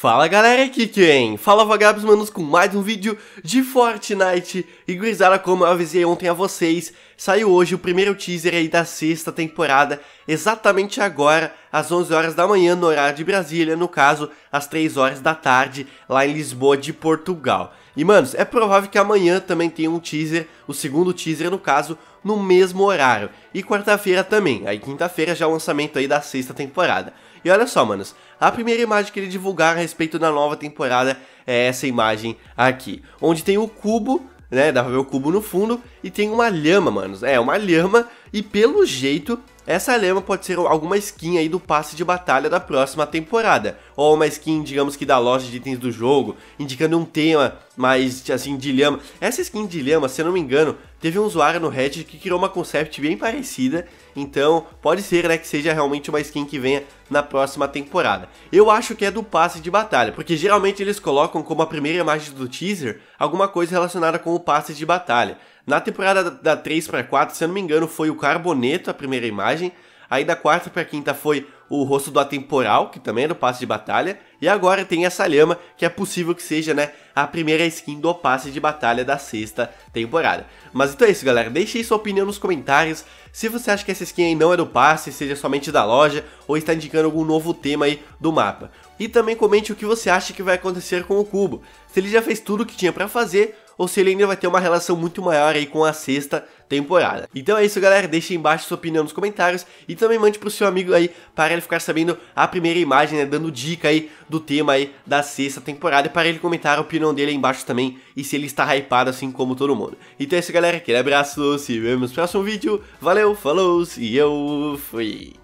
Fala galera, aqui quem? Fala Vagabos Manos com mais um vídeo de Fortnite E gurizada, como eu avisei ontem a vocês Saiu hoje o primeiro teaser aí da sexta temporada Exatamente agora, às 11 horas da manhã no horário de Brasília No caso, às 3 horas da tarde, lá em Lisboa de Portugal. E manos, é provável que amanhã também tenha um teaser O segundo teaser no caso, no mesmo horário. E quarta-feira também, aí quinta-feira já é o lançamento aí da sexta temporada. E olha só, manos, a primeira imagem que ele divulgaram a respeito da nova temporada é essa imagem aqui, onde tem o cubo, né, dá pra ver o cubo no fundo, e tem uma lhama, manos, é, uma lhama, e pelo jeito, essa lhama pode ser alguma skin aí do passe de batalha da próxima temporada, ou uma skin, digamos que da loja de itens do jogo, indicando um tema mais, assim, de lhama. Essa skin de lhama, se eu não me engano, teve um usuário no Reddit que criou uma concept bem parecida, então pode ser, né, que seja realmente uma skin que venha na próxima temporada. Eu acho que é do passe de batalha, porque geralmente eles colocam como a primeira imagem do teaser alguma coisa relacionada com o passe de batalha. Na temporada da 3 para 4, se eu não me engano, foi o Carboneto a primeira imagem, aí da quarta para quinta foi o rosto do Atemporal, que também é do passe de batalha, e agora tem essa lhama, que é possível que seja, né, a primeira skin do passe de batalha da sexta temporada. Mas então é isso, galera, deixe aí sua opinião nos comentários, se você acha que essa skin aí não é do passe, seja somente da loja, ou está indicando algum novo tema aí do mapa. E também comente o que você acha que vai acontecer com o cubo, se ele já fez tudo o que tinha para fazer, ou se ele ainda vai ter uma relação muito maior aí com a sexta temporada. Então é isso, galera. Deixe embaixo sua opinião nos comentários e também mande pro seu amigo aí para ele ficar sabendo a primeira imagem, né, dando dica aí do tema aí da sexta temporada e para ele comentar a opinião dele aí embaixo também e se ele está hypado assim como todo mundo. Então é isso, galera. Aquele abraço, se vemos no próximo vídeo. Valeu, falou e eu fui.